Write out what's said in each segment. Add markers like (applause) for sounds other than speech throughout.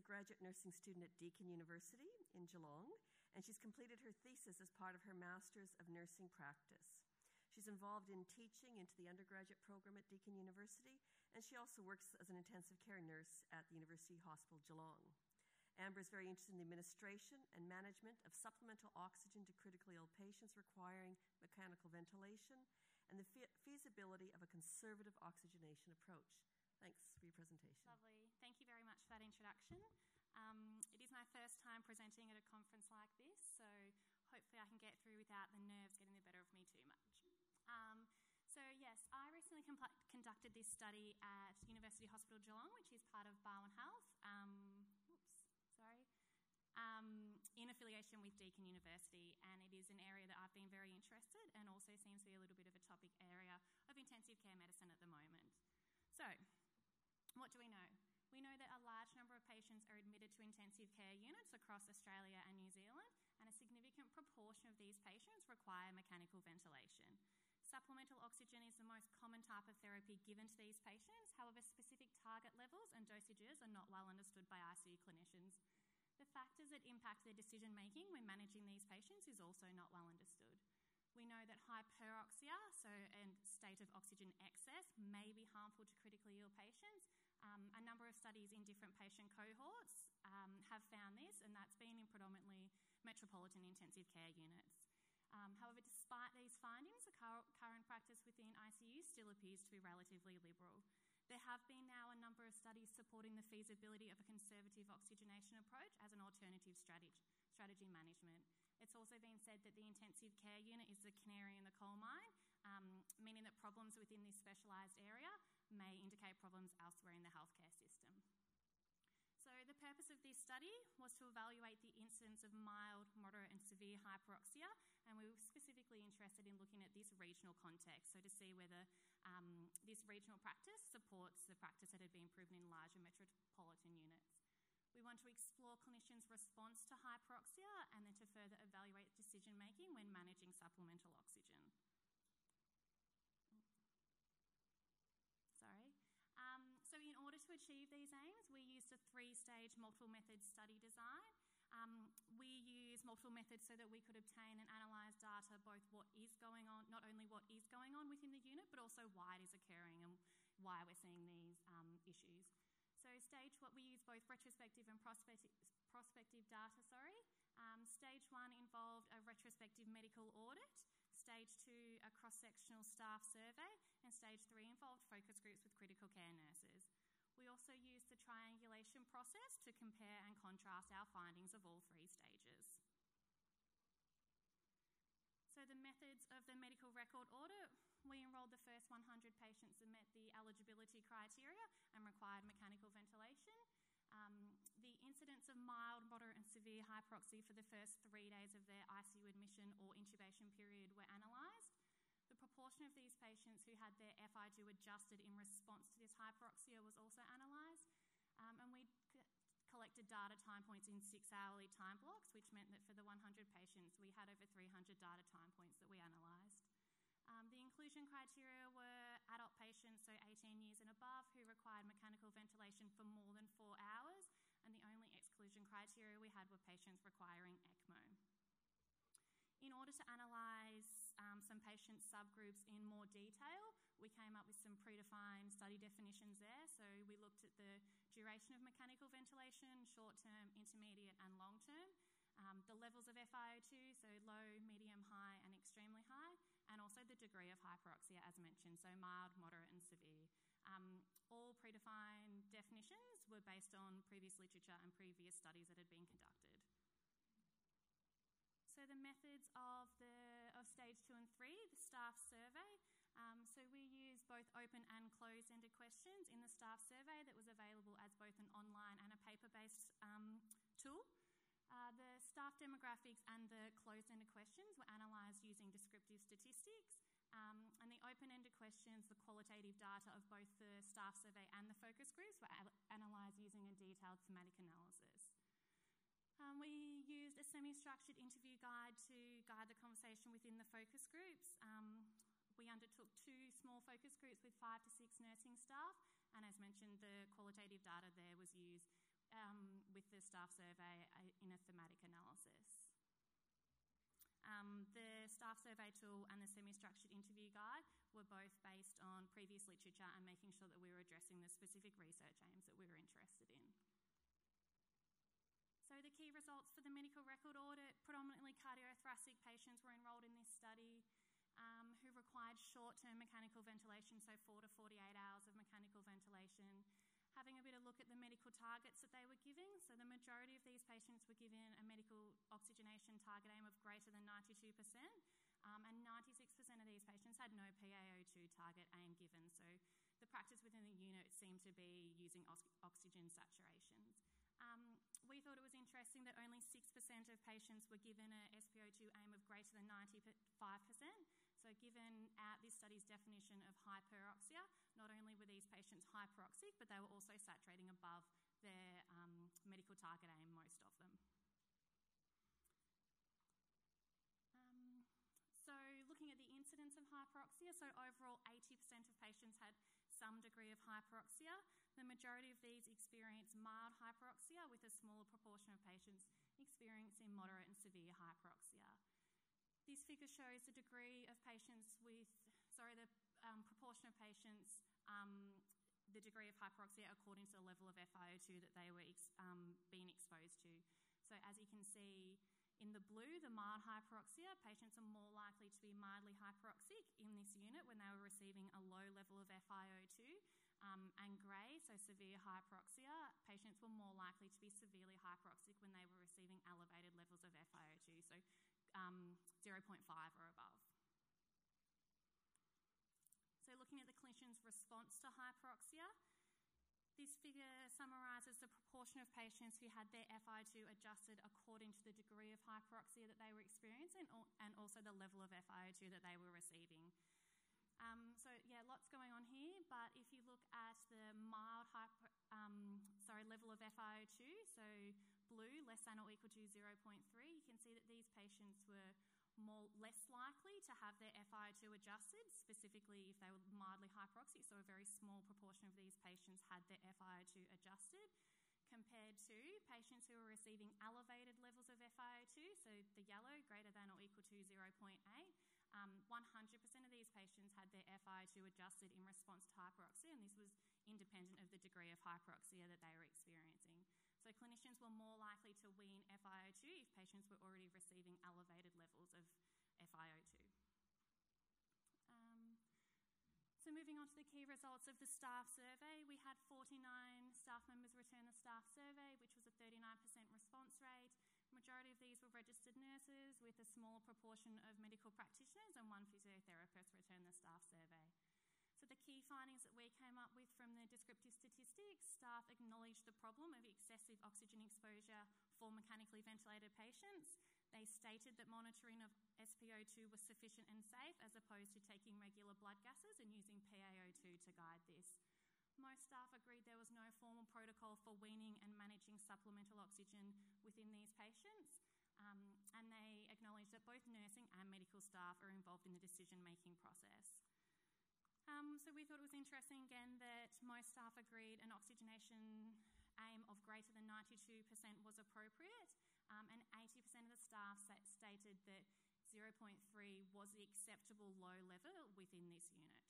a graduate nursing student at Deakin University in Geelong, and she's completed her thesis as part of her Master's of Nursing practice. She's involved in teaching into the undergraduate program at Deakin University, and she also works as an intensive care nurse at the University Hospital Geelong. Amber is very interested in the administration and management of supplemental oxygen to critically ill patients requiring mechanical ventilation and the fe- feasibility of a conservative oxygenation approach. Thanks for your presentation. Lovely. Thank you very much for that introduction. Um, it is my first time presenting at a conference like this, so hopefully I can get through without the nerves getting the better of me too much. Um, so, yes, I recently conducted this study at University Hospital Geelong, which is part of Barwon Health. Um, oops, sorry. Um, in affiliation with Deakin University, and it is an area that I've been very interested and also seems to be a little bit of a topic area of intensive care medicine at the moment. So, what do we know? We know that a large number of patients are admitted to intensive care units across Australia and New Zealand, and a significant proportion of these patients require mechanical ventilation. Supplemental oxygen is the most common type of therapy given to these patients, however, specific target levels and dosages are not well understood by ICU clinicians. The factors that impact their decision making when managing these patients is also not well understood. We know that hyperoxia, so a state of oxygen excess, may be harmful to critically ill patients. Um, a number of studies in different patient cohorts um, have found this, and that's been in predominantly metropolitan intensive care units. Um, however, despite these findings, the current practice within ICU still appears to be relatively liberal. There have been now a number of studies supporting the feasibility of a conservative oxygenation approach as an alternative strategy, strategy management. It's also been said that the intensive care unit is the canary in the coal mine, um, meaning that problems within this specialised area may indicate problems elsewhere in the healthcare system. So, the purpose of this study was to evaluate the incidence of mild, moderate, and severe hyperoxia, and we were specifically interested in looking at this regional context, so to see whether um, this regional practice supports the practice that had been proven in larger metropolitan units. We want to explore clinicians' response to hyperoxia and then to further evaluate decision making when managing supplemental oxygen. Sorry. Um, so, in order to achieve these aims, we used a three stage multiple method study design. Um, we use multiple methods so that we could obtain and analyse data both what is going on, not only what is going on within the unit, but also why it is occurring and why we're seeing these um, issues. So, stage what we use both retrospective and prospective, prospective data. Sorry. Um, stage one involved a retrospective medical audit. Stage two, a cross sectional staff survey. And stage three involved focus groups with critical care nurses. We also used the triangulation process to compare and contrast our findings of all three stages. So, the methods of the medical record audit we enrolled the first 100 patients that met the eligibility criteria and required mechanical ventilation. Um, the incidence of mild, moderate, and severe hyperoxia for the first three days of their ICU admission or intubation period were analysed. Proportion of these patients who had their FiO2 adjusted in response to this hyperoxia was also analysed. Um, and we collected data time points in six hourly time blocks, which meant that for the 100 patients, we had over 300 data time points that we analysed. Um, the inclusion criteria were adult patients, so 18 years and above, who required mechanical ventilation for more than four hours, and the only exclusion criteria we had were patients requiring ECMO. In order to analyse um, some patient subgroups in more detail, we came up with some predefined study definitions there. So we looked at the duration of mechanical ventilation, short term, intermediate, and long term. Um, the levels of FiO2, so low, medium, high, and extremely high, and also the degree of hyperoxia, as mentioned, so mild, moderate, and severe. Um, all predefined definitions were based on previous literature and previous studies that had been conducted. So the methods of the two and three, the staff survey. Um, so we used both open and closed-ended questions in the staff survey that was available as both an online and a paper-based um, tool. Uh, the staff demographics and the closed-ended questions were analysed using descriptive statistics. Um, and the open-ended questions, the qualitative data of both the staff survey and the focus groups were analysed using a detailed thematic analysis. Um, we used a semi structured interview guide to guide the conversation within the focus groups. Um, we undertook two small focus groups with five to six nursing staff, and as mentioned, the qualitative data there was used um, with the staff survey uh, in a thematic analysis. Um, the staff survey tool and the semi structured interview guide were both based on previous literature and making sure that we were addressing the specific research aims that we were interested in. So, the key results for the medical record audit predominantly cardiothoracic patients were enrolled in this study um, who required short term mechanical ventilation, so 4 to 48 hours of mechanical ventilation having a bit of look at the medical targets that they were giving. So the majority of these patients were given a medical oxygenation target aim of greater than 92%, um, and 96% of these patients had no PaO2 target aim given. So the practice within the unit seemed to be using oxygen saturations. Um, we thought it was interesting that only 6% of patients were given a SpO2 aim of greater than 95%. So, given this study's definition of hyperoxia, not only were these patients hyperoxic, but they were also saturating above their um, medical target aim, most of them. Um, so, looking at the incidence of hyperoxia, so overall 80% of patients had some degree of hyperoxia. The majority of these experience mild hyperoxia, with a smaller proportion of patients experiencing moderate and severe hyperoxia. This figure shows the degree of patients with, sorry, the um, proportion of patients, um, the degree of hyperoxia according to the level of FiO2 that they were ex- um, being exposed to. So, as you can see in the blue, the mild hyperoxia, patients are more likely to be mildly hyperoxic in this unit when they were receiving a low level of FiO2. Um, and grey, so severe hyperoxia, patients were more likely to be severely hyperoxic when they were receiving elevated levels of FiO2. So, um, 0.5 or above. So, looking at the clinician's response to hyperoxia, this figure summarises the proportion of patients who had their FiO2 adjusted according to the degree of hyperoxia that they were experiencing and also the level of FiO2 that they were receiving. Um, so yeah, lots going on here. But if you look at the mild hyper, um, sorry level of FiO2, so blue less than or equal to 0.3, you can see that these patients were more less likely to have their FiO2 adjusted, specifically if they were mildly hyperoxic. So a very small proportion of these patients had their FiO2 adjusted compared to patients who were receiving elevated levels of FiO2, so the yellow greater than or equal to 0.8. Um, 100% of these patients had their FiO2 adjusted in response to hyperoxia, and this was independent of the degree of hyperoxia that they were experiencing. So, clinicians were more likely to wean FiO2 if patients were already receiving elevated levels of FiO2. Um, so, moving on to the key results of the staff survey, we had 49 staff members return the staff survey, which was a 39% response rate. Majority of these were registered nurses, with a small proportion of medical practitioners and one physiotherapist returned the staff survey. So, the key findings that we came up with from the descriptive statistics staff acknowledged the problem of excessive for mechanically ventilated patients. They stated that monitoring of SpO2 was sufficient and safe as opposed to taking regular blood gases and using PaO2 to guide this. Most staff agreed there was no formal protocol for weaning and managing supplemental oxygen within these patients, um, and they acknowledged that both nursing and medical staff are involved in the decision making process. Um, so we thought it was interesting again that most staff agreed an oxygenation aim of greater than 92% was appropriate, um, and 80% of the staff stated that 0.3 was the acceptable low level within this unit.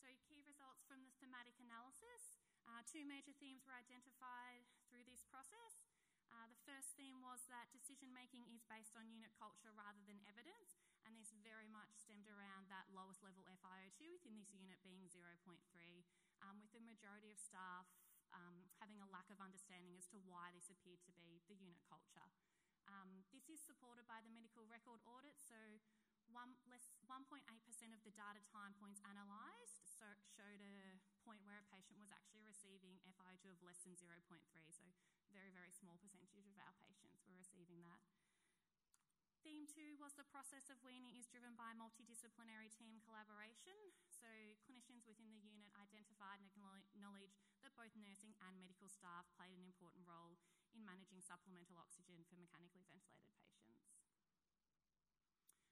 So, key results from the thematic analysis. Uh, two major themes were identified through this process. Uh, the first theme was that decision making is based on unit culture rather than evidence, and this very much stemmed around that lowest level FiO2 within this unit being 0.3, um, with the majority of staff um, having a lack of understanding as to why this appeared to be the unit culture. Um, this is supported by the medical record audit, so 1.8% of the data time points analysed so showed a point where a patient was actually receiving FiO2 of less than 0.3. So, very, very small percentage of our patients were receiving that. Theme two was the process of weaning is driven by multidisciplinary team collaboration. So, clinicians within the unit identified and acknowledged that both nursing and medical staff played an important role in managing supplemental oxygen for mechanically ventilated patients.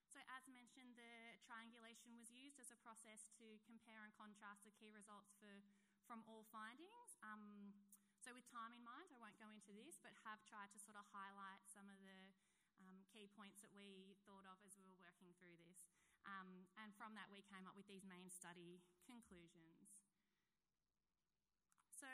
So, as mentioned, the triangulation was used as a process to compare and contrast the key results for, from all findings. Um, so, with time in mind. I won't go into this, but have tried to sort of highlight some of the key points that we thought of as we were working through this. Um, and from that, we came up with these main study conclusions. So,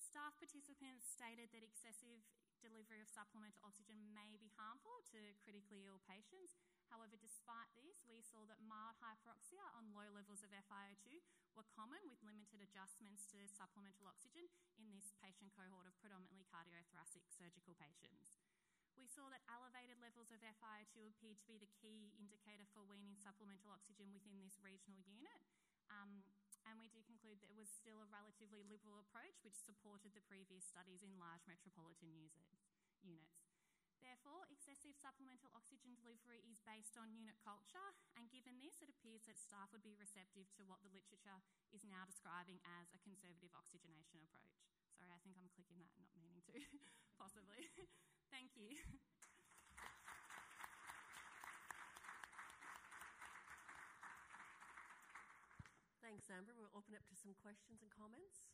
staff participants stated that excessive delivery of supplemental oxygen may be harmful to critically ill patients. However, despite this, we saw that mild hyperoxia on low levels of FiO2 were common with limited adjustments to supplemental oxygen in this patient cohort of predominantly cardiothoracic surgical patients. We saw that elevated levels of FiO2 appeared to be the key indicator for weaning supplemental oxygen within this regional unit. Um, and we do conclude that it was still a relatively liberal approach which supported the previous studies in large metropolitan users, units. Therefore, excessive supplemental oxygen delivery is based on unit culture, and given this, it appears that staff would be receptive to what the literature is now describing as a conservative oxygenation approach. Sorry, I think I'm clicking that, not meaning to, (laughs) possibly. Thank you. (laughs) Thanks, Amber. We'll open up to some questions and comments.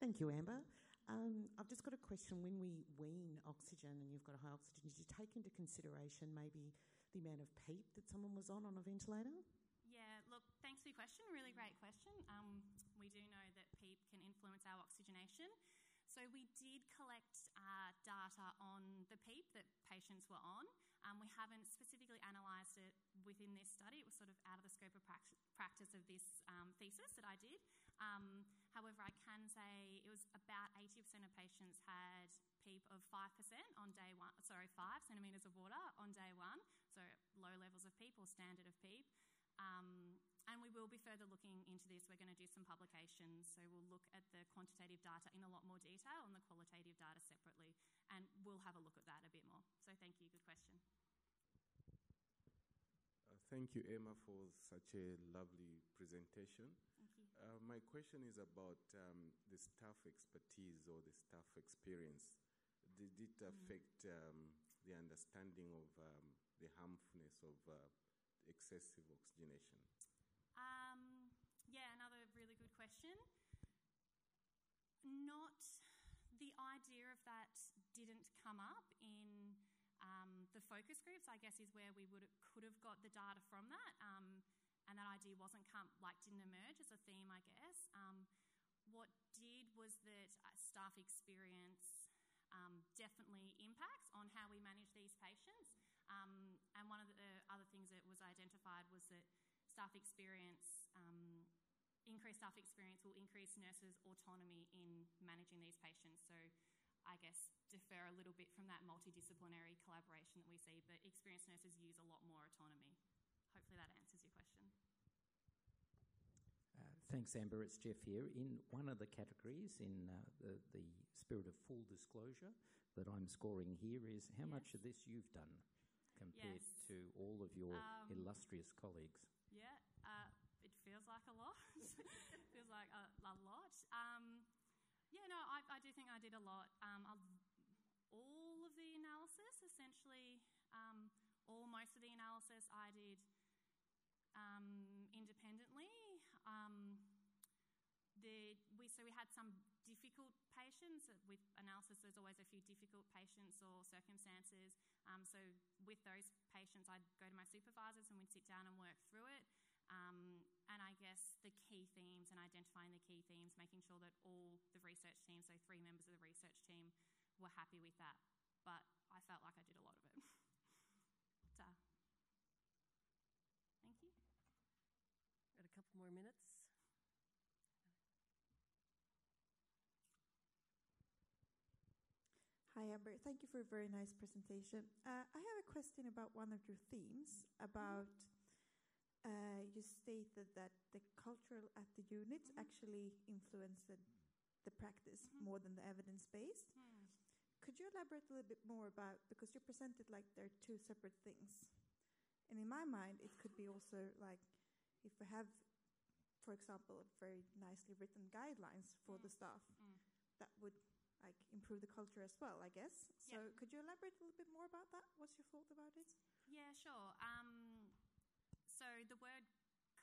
Thank you, Amber. Um, I've just got a question. When we wean oxygen and you've got a high oxygen, did you take into consideration maybe the amount of PEEP that someone was on on a ventilator? Yeah, look, thanks for your question. Great question. Um, we do know that PEEP can influence our oxygenation. So we did collect uh, data on the PEEP that patients were on. Um, we haven't specifically analysed it within this study. It was sort of out of the scope of practice of this um, thesis that I did. Um, however, I can say it was about 80% of patients had PEEP of 5% on day one, sorry, 5 centimetres of water on day one, so low levels of PEEP or standard of PEEP. Um, and we will be further looking into this. We're going to do some publications, so we'll look at the quantitative data in a lot more detail and the qualitative data separately, and we'll have a look at that a bit more. So, thank you. Good question. Uh, thank you, Emma, for such a lovely presentation. Thank you. Uh, my question is about um, the staff expertise or the staff experience. Did it mm-hmm. affect um, the understanding of um, the harmfulness of uh, excessive oxygenation? Um, yeah, another really good question. Not the idea of that didn't come up in um, the focus groups. I guess is where we would could have got the data from that, um, and that idea wasn't come like didn't emerge as a theme. I guess um, what did was that uh, staff experience um, definitely impacts on how we manage these patients. Um, and one of the other things that was identified was that staff experience, um, increased staff experience will increase nurses' autonomy in managing these patients. So I guess defer a little bit from that multidisciplinary collaboration that we see, but experienced nurses use a lot more autonomy. Hopefully that answers your question. Uh, thanks, Amber. It's Jeff here. In one of the categories, in uh, the, the spirit of full disclosure that I'm scoring here, is how yes. much of this you've done compared yes. to all of your um, illustrious colleagues. Yeah, uh, it feels like a lot. (laughs) feels like a, a lot. Um, yeah, no, I, I, do think I did a lot. Um, all of the analysis, essentially, um, all most of the analysis I did um, independently. Um, the, we, so we had some difficult patients. With analysis, there's always a few difficult patients or circumstances. Um, so with those patients, I'd go to my supervisors and we'd sit down and work through it. Um, and I guess the key themes and identifying the key themes, making sure that all the research team, so three members of the research team, were happy with that. But I felt like I did a lot of it. (laughs) so, thank you. Got a couple more minutes. Hi, Amber. Thank you for a very nice presentation. Uh, I have a question about one of your themes about uh, you stated that the cultural at the units mm-hmm. actually influenced the, practice mm-hmm. more than the evidence based. Mm. Could you elaborate a little bit more about because you presented like they're two separate things, and in my mind it could be also like if we have, for example, very nicely written guidelines for mm. the staff, mm. that would like improve the culture as well, I guess. So yep. could you elaborate a little bit more about that? What's your thought about it? Yeah, sure. Um, so the word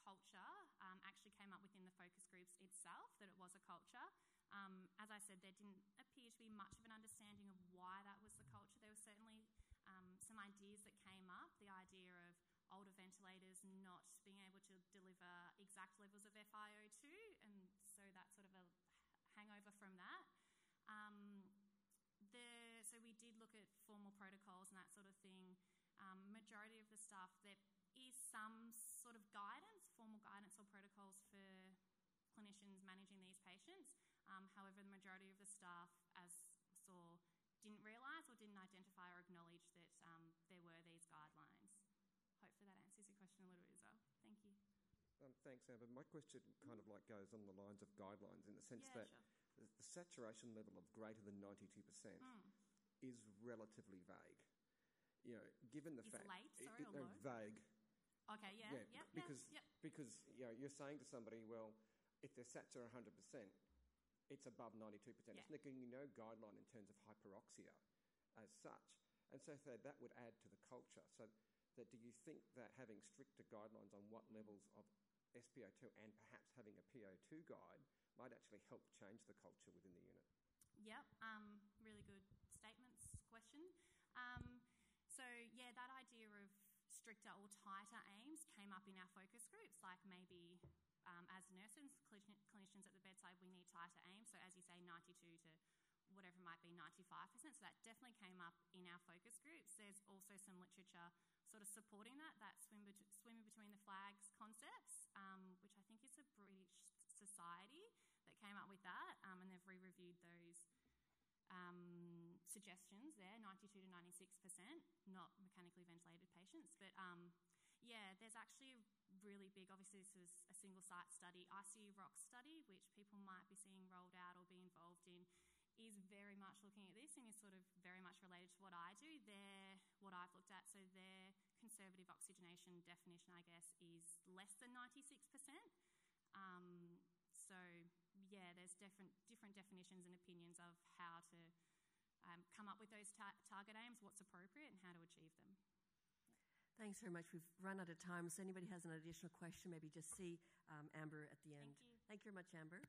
culture um, actually came up within the focus groups itself, that it was a culture. Um, as I said, there didn't appear to be much of an understanding of why that was the culture. There were certainly um, some ideas that came up the idea of older ventilators not being able to deliver exact levels of FiO2, and so that's sort of a hangover from that. Um, the, so we did look at formal protocols and that sort of thing. Um, majority of the stuff, there is some sort of guidance, formal guidance or protocols for clinicians managing these patients. Um, however, the majority of the staff, as saw, didn't realise or didn't identify or acknowledge that um, there were these guidelines. Hopefully, that answers your question a little bit as well. Thank you. Um, thanks, Amber. My question kind of like goes on the lines of guidelines in the sense yeah, that sure. the, saturation level of greater than 92% Mm. is relatively vague. You know, given the Is fact late, it- sorry, it- no, low? vague Okay, yeah, Yeah, yeah, because- yeah, because you know you're saying to somebody, well, if their sats are 100%, it's above 92%. Yeah. It's giving you no guideline in terms of hyperoxia as such. And so that that would add to the culture. So that do you think that having stricter guidelines on what levels of SpO2 and perhaps having a PO2 guide might actually help change the culture within the unit? Yep, um, really good statements, question. Um, so, yeah, that idea of stricter or tighter aims came up in our focus groups, like maybe um, as nurses, clinicians at the bedside, we need tighter aims. So, as you say, 92 to whatever might be, 95%. So, that definitely came up in our focus groups. There's also some literature sort of supporting that, that swim bet- swimming between the flags concepts, um, which I think is a British society that came up with that, um, and they've re-reviewed those um, suggestions there, 92 to 96 percent, not mechanically ventilated patients. But um, yeah, there's actually a really big. Obviously, this was a single site study, ICU ROX study, which people might be seeing rolled out or be involved in. Is very much looking at this and is sort of very much related to what I do. Their what I've looked at, so their conservative oxygenation definition, I guess, is less than 96%. Um, so yeah, there's different different definitions and opinions of how to um, come up with those ta- target aims, what's appropriate, and how to achieve them. Thanks very much. We've run out of time. So, anybody has an additional question, maybe just see um, Amber at the end. Thank you. Thank you very much, Amber.